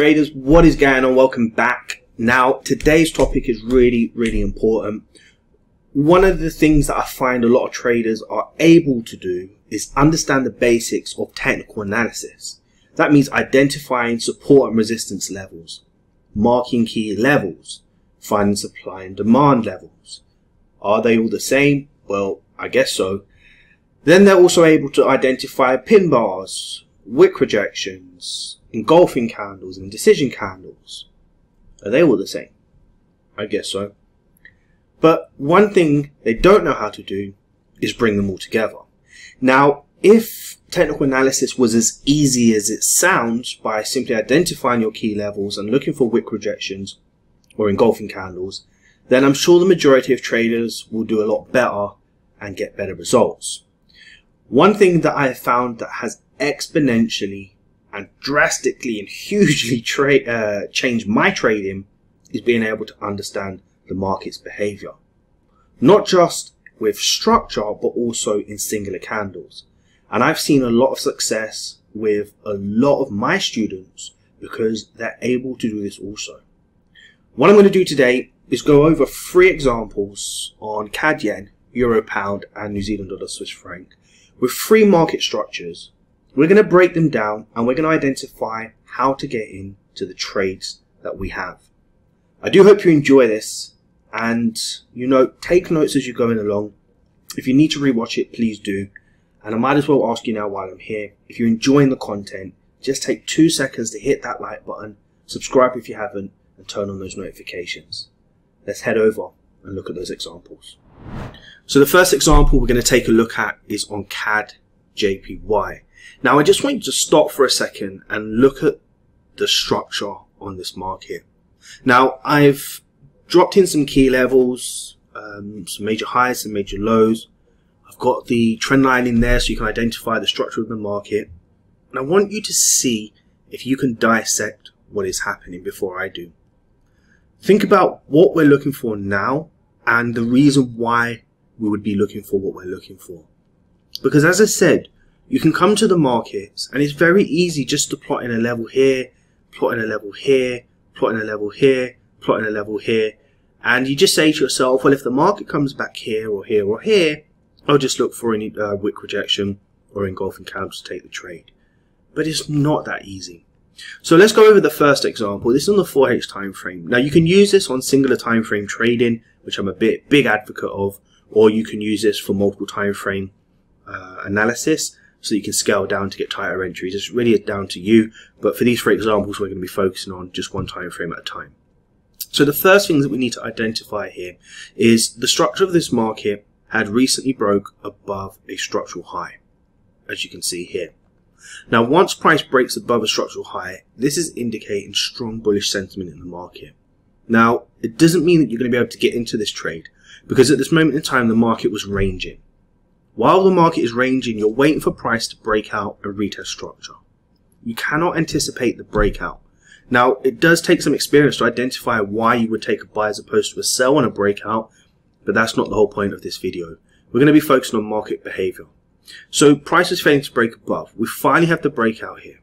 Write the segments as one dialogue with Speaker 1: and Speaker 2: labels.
Speaker 1: traders, what is going on? Welcome back. Now, today's topic is really, really important. One of the things that I find a lot of traders are able to do is understand the basics of technical analysis. That means identifying support and resistance levels, marking key levels, finding supply and demand levels. Are they all the same? Well, I guess so. Then they're also able to identify pin bars, wick rejections, engulfing candles and decision candles. Are they all the same? I guess so. But one thing they don't know how to do is bring them all together. Now, if technical analysis was as easy as it sounds by simply identifying your key levels and looking for wick rejections or engulfing candles, then I'm sure the majority of traders will do a lot better and get better results. One thing that I have found that has exponentially and drastically and hugely tra- uh, changed my trading is being able to understand the market's behavior. Not just with structure, but also in singular candles. And I've seen a lot of success with a lot of my students because they're able to do this also. What I'm going to do today is go over three examples on CAD yen, euro pound, and New Zealand dollar Swiss franc with three market structures we're going to break them down and we're going to identify how to get into the trades that we have. I do hope you enjoy this and, you know, take notes as you're going along. If you need to rewatch it, please do. And I might as well ask you now while I'm here, if you're enjoying the content, just take two seconds to hit that like button, subscribe if you haven't, and turn on those notifications. Let's head over and look at those examples. So the first example we're going to take a look at is on CAD JPY. Now I just want you to stop for a second and look at the structure on this market. Now I've dropped in some key levels, um, some major highs, some major lows. I've got the trend line in there so you can identify the structure of the market. And I want you to see if you can dissect what is happening before I do. Think about what we're looking for now and the reason why we would be looking for what we're looking for. Because as I said, you can come to the markets and it's very easy just to plot in a level here, plot in a level here, plot in a level here, plot in a level here. And you just say to yourself, well, if the market comes back here or here or here, I'll just look for any uh, wick rejection or engulfing candles to take the trade. But it's not that easy. So let's go over the first example. This is on the 4H time frame. Now you can use this on singular time frame trading, which I'm a bit big advocate of, or you can use this for multiple time frame uh, analysis so you can scale down to get tighter entries. It's really down to you. But for these three examples, we're going to be focusing on just one time frame at a time. So the first thing that we need to identify here is the structure of this market had recently broke above a structural high, as you can see here. Now, once price breaks above a structural high, this is indicating strong bullish sentiment in the market. Now, it doesn't mean that you're going to be able to get into this trade because at this moment in time, the market was ranging. While the market is ranging, you're waiting for price to break out and retest structure. You cannot anticipate the breakout. Now, it does take some experience to identify why you would take a buy as opposed to a sell on a breakout, but that's not the whole point of this video. We're going to be focusing on market behavior. So price is failing to break above. We finally have the breakout here.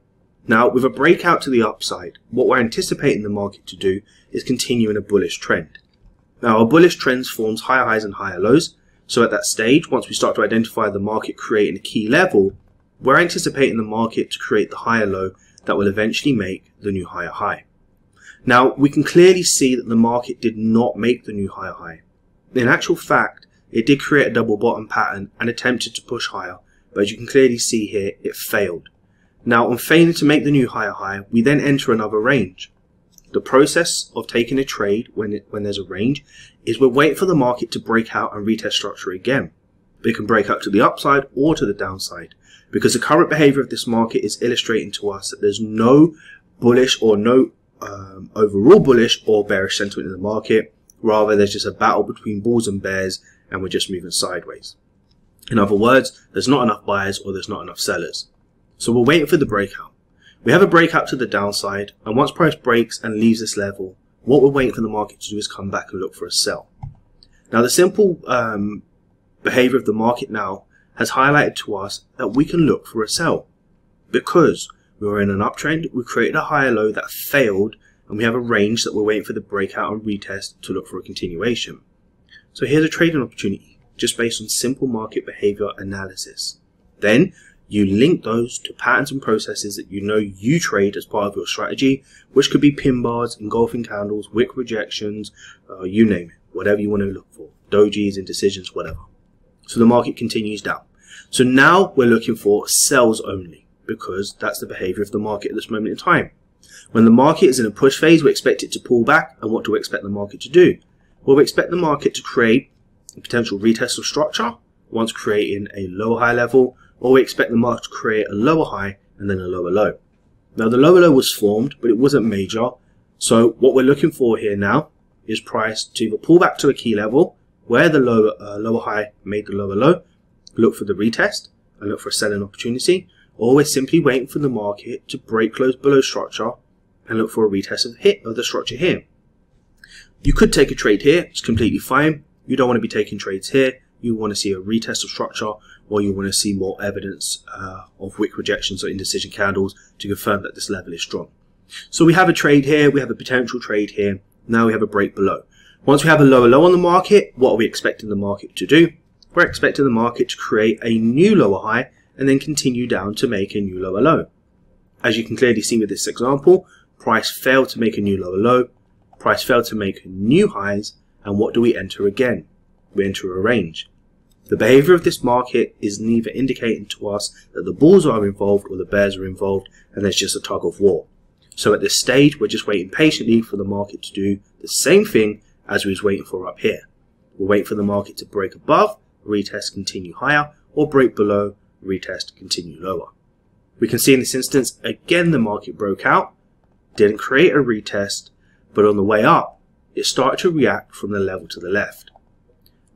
Speaker 1: Now, with a breakout to the upside, what we're anticipating the market to do is continue in a bullish trend. Now, a bullish trend forms higher highs and higher lows, so at that stage, once we start to identify the market creating a key level, we're anticipating the market to create the higher low that will eventually make the new higher high. Now, we can clearly see that the market did not make the new higher high. In actual fact, it did create a double bottom pattern and attempted to push higher, but as you can clearly see here, it failed. Now, on failing to make the new higher high, we then enter another range. The process of taking a trade when, it, when there's a range is we're waiting for the market to break out and retest structure again. It can break up to the upside or to the downside because the current behavior of this market is illustrating to us that there's no bullish or no um, overall bullish or bearish sentiment in the market. Rather, there's just a battle between bulls and bears and we're just moving sideways. In other words, there's not enough buyers or there's not enough sellers. So we're waiting for the breakout. We have a breakout to the downside and once price breaks and leaves this level, what we're waiting for the market to do is come back and look for a sell. Now, the simple um, behavior of the market now has highlighted to us that we can look for a sell because we were in an uptrend, we created a higher low that failed, and we have a range that we're waiting for the breakout and retest to look for a continuation. So here's a trading opportunity, just based on simple market behavior analysis. Then you link those to patterns and processes that you know you trade as part of your strategy, which could be pin bars, engulfing candles, wick rejections, uh, you name it, whatever you want to look for, dojis, indecisions, whatever. So the market continues down. So now we're looking for sells only because that's the behavior of the market at this moment in time. When the market is in a push phase, we expect it to pull back. And what do we expect the market to do? Well, we expect the market to create a potential retest of structure once creating a low high level, or we expect the market to create a lower high and then a lower low. Now, the lower low was formed, but it wasn't major. So what we're looking for here now is price to either pull back to a key level where the lower, uh, lower high made the lower low, look for the retest and look for a selling opportunity, or we're simply waiting for the market to break close below structure and look for a retest of hit of the structure here. You could take a trade here, it's completely fine. You don't want to be taking trades here. You want to see a retest of structure or you want to see more evidence uh, of wick rejections or indecision candles to confirm that this level is strong. So we have a trade here, we have a potential trade here, now we have a break below. Once we have a lower low on the market, what are we expecting the market to do? We're expecting the market to create a new lower high and then continue down to make a new lower low. As you can clearly see with this example, price failed to make a new lower low, price failed to make new highs, and what do we enter again? We enter a range. The behavior of this market is neither indicating to us that the bulls are involved or the bears are involved and there's just a tug of war. So at this stage, we're just waiting patiently for the market to do the same thing as we was waiting for up here. We'll wait for the market to break above, retest continue higher, or break below, retest continue lower. We can see in this instance, again the market broke out, didn't create a retest, but on the way up, it started to react from the level to the left.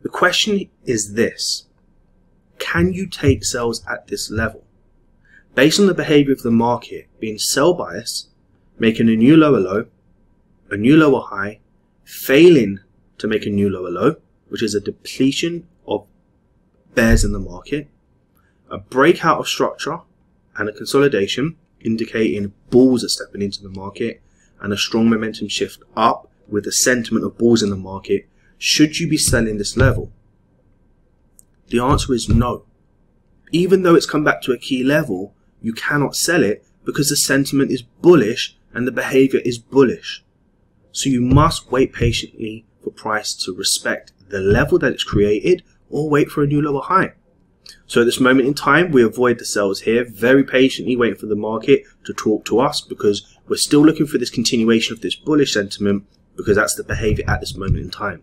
Speaker 1: The question is this. Can you take sells at this level? Based on the behavior of the market being sell bias, making a new lower low, a new lower high, failing to make a new lower low, which is a depletion of bears in the market, a breakout of structure and a consolidation indicating bulls are stepping into the market and a strong momentum shift up with the sentiment of bulls in the market, should you be selling this level? The answer is no. Even though it's come back to a key level, you cannot sell it because the sentiment is bullish and the behavior is bullish. So you must wait patiently for price to respect the level that it's created or wait for a new lower high. So at this moment in time, we avoid the sells here, very patiently waiting for the market to talk to us because we're still looking for this continuation of this bullish sentiment because that's the behavior at this moment in time.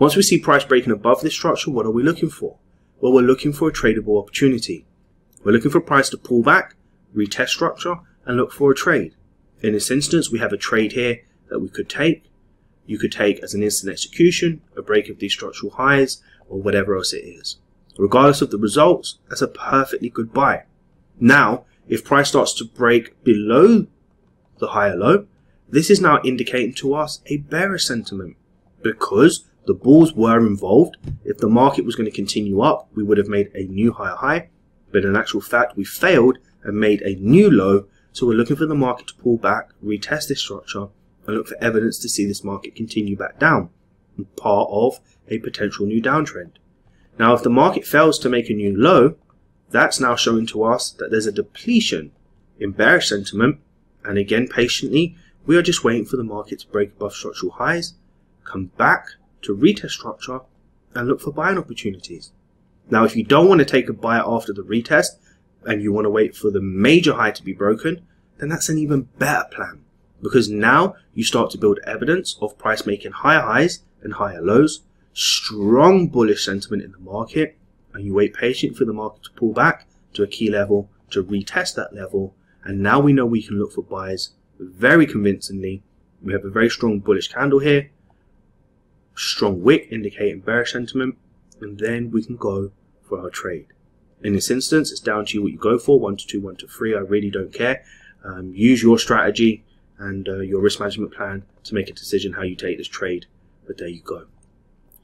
Speaker 1: Once we see price breaking above this structure, what are we looking for? Well, we're looking for a tradable opportunity. We're looking for price to pull back, retest structure, and look for a trade. In this instance, we have a trade here that we could take. You could take as an instant execution, a break of these structural highs, or whatever else it is. Regardless of the results, that's a perfectly good buy. Now, if price starts to break below the higher low, this is now indicating to us a bearish sentiment because the bulls were involved. If the market was going to continue up, we would have made a new higher high, but in actual fact, we failed and made a new low. So we're looking for the market to pull back, retest this structure, and look for evidence to see this market continue back down, part of a potential new downtrend. Now, if the market fails to make a new low, that's now showing to us that there's a depletion in bearish sentiment, and again, patiently, we are just waiting for the market to break above structural highs, come back to retest structure, and look for buying opportunities. Now, if you don't want to take a buy after the retest, and you want to wait for the major high to be broken, then that's an even better plan. Because now you start to build evidence of price making higher highs and higher lows, strong bullish sentiment in the market, and you wait patient for the market to pull back to a key level to retest that level. And now we know we can look for buys very convincingly. We have a very strong bullish candle here, strong wick indicating bearish sentiment, and then we can go for our trade. In this instance, it's down to you what you go for, 1 to 2, 1 to 3, I really don't care. Um, use your strategy and uh, your risk management plan to make a decision how you take this trade, but there you go.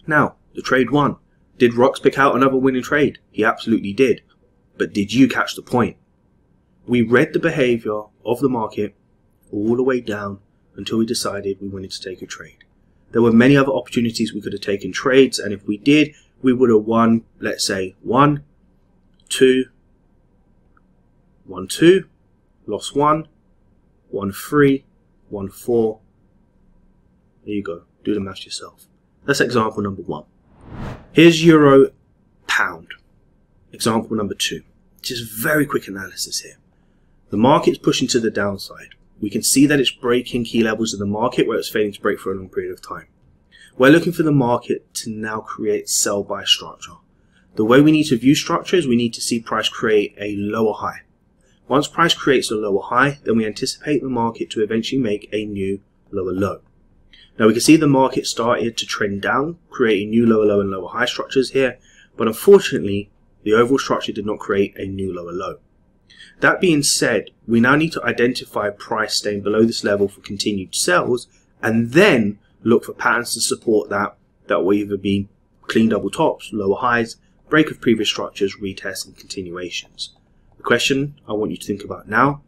Speaker 1: Now, the trade won. Did Rockz pick out another winning trade? He absolutely did. But did you catch the point? we read the behavior of the market all the way down until we decided we wanted to take a trade. There were many other opportunities we could have taken trades, and if we did, we would have won, let's say, one, two, one, two, lost one, one, three, one, four. There you go. Do the math yourself. That's example number one. Here's euro pound. Example number two. Just very quick analysis here. The market's pushing to the downside. We can see that it's breaking key levels of the market where it's failing to break for a long period of time. We're looking for the market to now create sell by structure. The way we need to view structure is we need to see price create a lower high. Once price creates a lower high, then we anticipate the market to eventually make a new lower low. Now we can see the market started to trend down, creating new lower low and lower high structures here, but unfortunately, the overall structure did not create a new lower low. That being said, we now need to identify price staying below this level for continued sells, and then look for patterns to support that that will either be clean double tops, lower highs, break of previous structures, retests, and continuations. The question I want you to think about now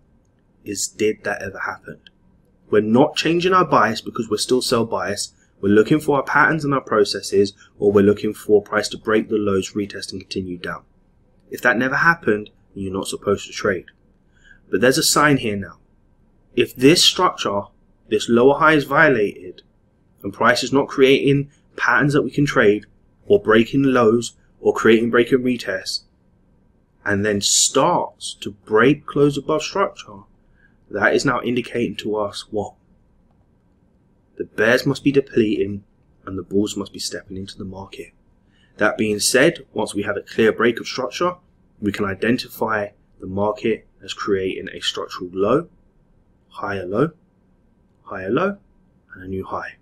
Speaker 1: is did that ever happen? We're not changing our bias because we're still sell bias. We're looking for our patterns and our processes, or we're looking for price to break the lows, retest, and continue down. If that never happened, you're not supposed to trade. But there's a sign here now. If this structure, this lower high is violated, and price is not creating patterns that we can trade, or breaking lows, or creating break and retest, and then starts to break close above structure, that is now indicating to us what? The bears must be depleting and the bulls must be stepping into the market. That being said, once we have a clear break of structure, we can identify the market as creating a structural low, higher low, higher low, and a new high.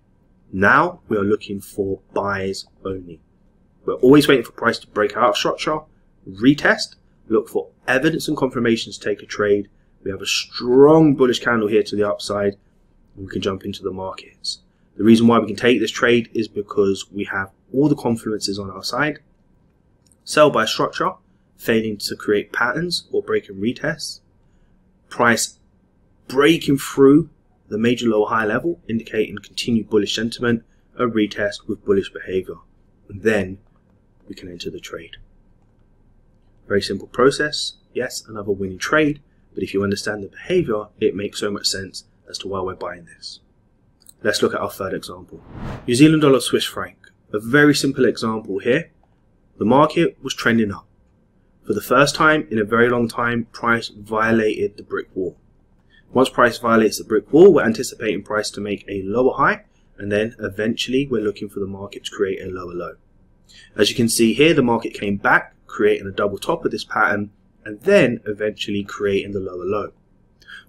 Speaker 1: Now we are looking for buys only. We're always waiting for price to break out of structure, retest, look for evidence and confirmation to take a trade, we have a strong bullish candle here to the upside and we can jump into the markets. The reason why we can take this trade is because we have all the confluences on our side. Sell by structure, failing to create patterns or break and retests. Price breaking through the major lower high level, indicating continued bullish sentiment, a retest with bullish behavior. And then we can enter the trade. Very simple process. Yes, another winning trade, but if you understand the behavior, it makes so much sense as to why we're buying this. Let's look at our third example. New Zealand dollar Swiss franc. A very simple example here. The market was trending up. For the first time in a very long time, price violated the brick wall. Once price violates the brick wall, we're anticipating price to make a lower high, and then eventually we're looking for the market to create a lower low. As you can see here, the market came back, creating a double top of this pattern, and then eventually creating the lower low.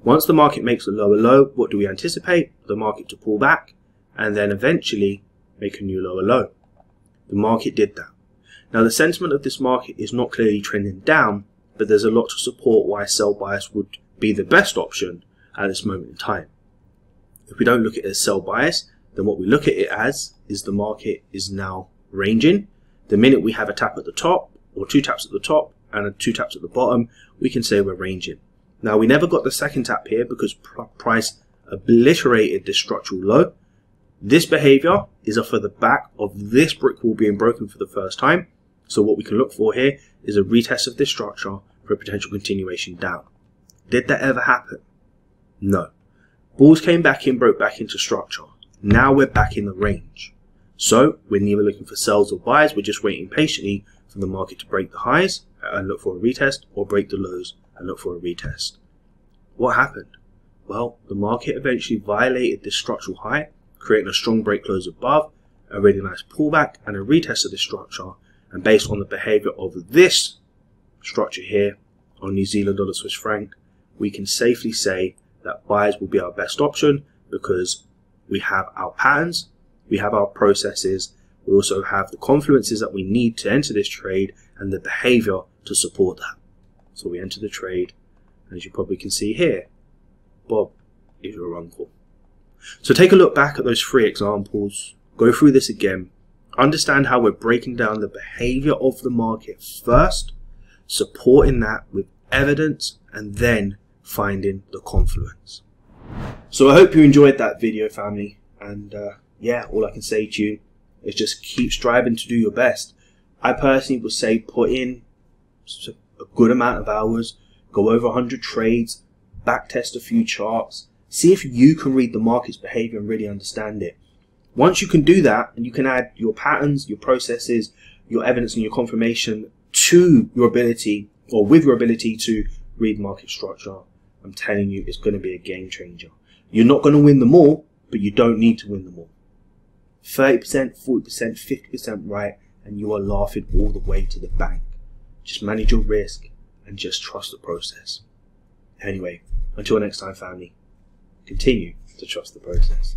Speaker 1: Once the market makes a lower low, what do we anticipate? The market to pull back and then eventually make a new lower low. The market did that. Now the sentiment of this market is not clearly trending down, but there's a lot to support why sell bias would be the best option at this moment in time. If we don't look at it as sell bias, then what we look at it as is the market is now ranging. The minute we have a tap at the top or two taps at the top, and two taps at the bottom, we can say we're ranging. Now we never got the second tap here because price obliterated this structural low. This behavior is off of the back of this brick wall being broken for the first time. So what we can look for here is a retest of this structure for a potential continuation down. Did that ever happen? No. Bulls came back in, broke back into structure. Now we're back in the range. So we're neither looking for sells or buys, we're just waiting patiently for the market to break the highs and look for a retest or break the lows and look for a retest. What happened? Well, the market eventually violated this structural high, creating a strong break close above, a really nice pullback and a retest of this structure. And based on the behavior of this structure here on New Zealand dollar Swiss franc, we can safely say that buyers will be our best option because we have our patterns, we have our processes, we also have the confluences that we need to enter this trade and the behavior to support that. So we enter the trade, and as you probably can see here, Bob is your uncle. So take a look back at those three examples, go through this again, understand how we're breaking down the behavior of the market first, supporting that with evidence, and then finding the confluence. So I hope you enjoyed that video, family. And uh, yeah, all I can say to you is just keep striving to do your best. I personally would say put in a good amount of hours, go over 100 trades, backtest a few charts, see if you can read the market's behavior and really understand it. Once you can do that and you can add your patterns, your processes, your evidence and your confirmation to your ability or with your ability to read market structure, I'm telling you, it's going to be a game changer. You're not going to win them all, but you don't need to win them all. 30%, 40%, 50% right, and you are laughing all the way to the bank. Just manage your risk and just trust the process. Anyway, until next time, family, continue to trust the process.